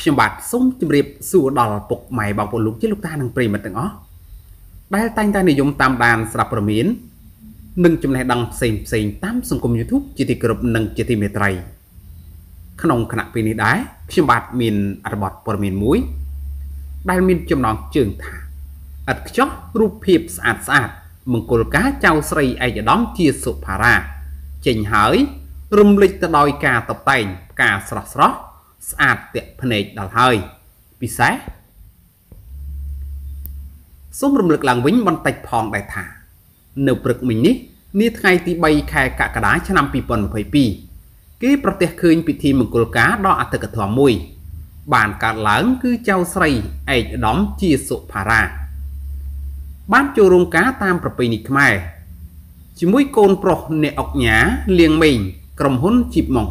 ខ្ញុំបាទសូមជម្រាបសួរដល់ពុកម៉ែបងប្អូនលោកជាលោកតានិងប្រិយមិត្តទាំងអស់ដែលតែងតែនិយមតាមដានស្រាប់ព័ត៌មាននិងចំណេះដឹងផ្សេងផ្សេងតាមសង្គម YouTube ជាទីគោរពនិងជាទីមេត្រី ក្នុងគណៈពេលនេះដែរខ្ញុំបាទមានអត្ថបទព័ត៌មានមួយ ដែលមានចំណងជើងថាឥតខ្ចោះរូបភាពស្អាតស្អាតមង្គលការចៅស្រីឯកឧត្តមជាសុផារ៉ាចេញហើយរំលេចទៅដោយការតបតែងផ្កាស្រស់ស្រស់ ស្អាតតាក់ភ្នែកដល់ហើយពិសេសសូមរំលឹកឡើងវិញបន្តិចផងដែរថា នៅព្រឹកមិញនេះនាថ្ងៃទី3ខែកក្កដាឆ្នាំ2022គេប្រទះឃើញពិធីមង្គលការដ៏អតិកធម៌មួយ បានកើតឡើងគឺចៅស្រីឯកឧត្តមជាសុផារ៉ាបានចូលរោងការតាមប្រពៃណីខ្មែរជាមួយកូនប្រុសអ្នកអុកញ៉ាលៀងមេងក្រុមហ៊ុនជីបម៉ុង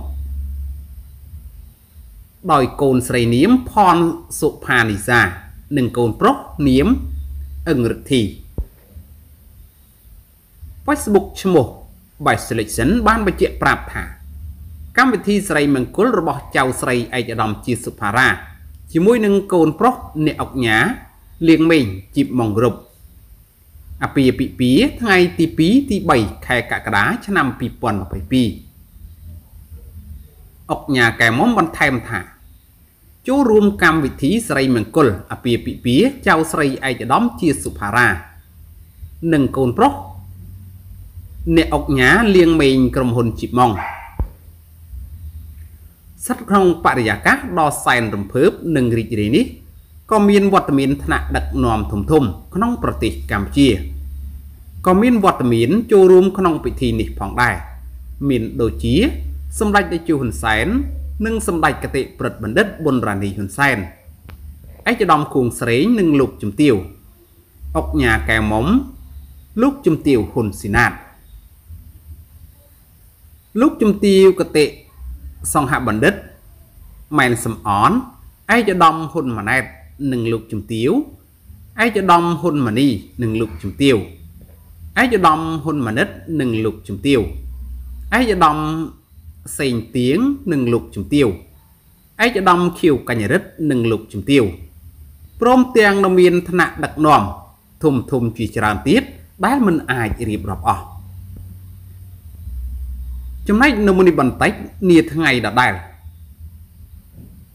ដោយកូនស្រីនាមផនសុផានីសា និងកូនប្រុសនាមអឹងរិទ្ធី Facebook ឈ្មោះ By Selection បានបញ្ជាក់ប្រាប់ថា កម្មវិធីស្រីមង្គលរបស់ចៅស្រីឯកឧត្តមជាសុផារ៉ាជាមួយនឹងកូនប្រុសអ្នកអុកញ៉ាលៀងមេងជីបម៉ុងរុបអាពាហ៍ពិពាហ៍ថ្ងៃទី2ទី3ខែកក្កដាឆ្នាំ2022 អុកញ៉ាកែមុំបន្ថែមថាចូលរួមកម្មវិធីស្រីមង្គលអាពាហ៍ពិពាហ៍ចៅស្រីឯកឧត្តមជាសុផារ៉ានិងកូនប្រុសអ្នកអុកញ៉ាលៀងមេងក្រុមហ៊ុនជីម៉ុងស្ថិតក្នុងបរិយាកាសដ៏សែនរំភើបនិងរីករាយនេះក៏មានវត្តមានថ្នាក់ដឹកនាំធំធំក្នុងប្រទេសកម្ពុជាក៏មានវត្តមានចូលរួមក្នុងពិធីនេះផងដែរមានដូចជា សម្ដេចតេជោហ៊ុនសែននិងសម្ដេចកតិប្រិទ្ធបណ្ឌិតប៊ុនរ៉ានីហ៊ុនសែនឯកឧត្តមខួងស្រេងនិងលោកជំទាវអុកញ៉ាកែមុំលោកជំទាវហ៊ុនស៊ីណាតលោកជំទាវកតិសង្ហបណ្ឌិតម៉ែនសំអនឯកឧត្តមហ៊ុនម៉ាណែតនិងលោកជំទាវឯកឧត្តមហ៊ុនម៉ានីនិងលោកជំទាវឯកឧត្តមហ៊ុនម៉ាណិតនិងលោកជំទាវឯកឧត្តម សេងទៀងនិងលោកជំទាវឯកឧត្តមខៀវកញ្ញរិទ្ធនិងលោកជំទាវព្រមទាំងនៅមានឋានៈដឹកនាំធំធំជាច្រើនទៀតដែលមិនអាចរៀបរាប់អស់ចំណែកនៅមុនីបន្តិចនាថ្ងៃដដែល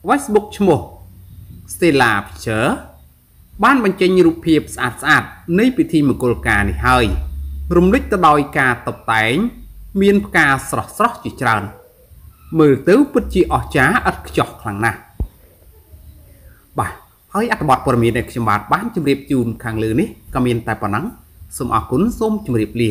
Facebook ឈ្មោះ Stella Picture បានបញ្ចេញរូបភាពស្អាតស្អាតនៃពិធីមង្គលការនេះហើយរំលេចទៅដោយការតុបតែង មានផ្កាស្រស់ស្រស់ជាច្រើន មើលទៅពិតជាអស្ចារ្យឥតខ្ចោះខ្លាំងណាស់បាទហើយអត្ថបទព័ត៌មានដែលខ្ញុំបាទបានជម្រាបជូនខាងលើនេះក៏មានតែប៉ុណ្ណឹងសូមអរគុណសូមជម្រាបលា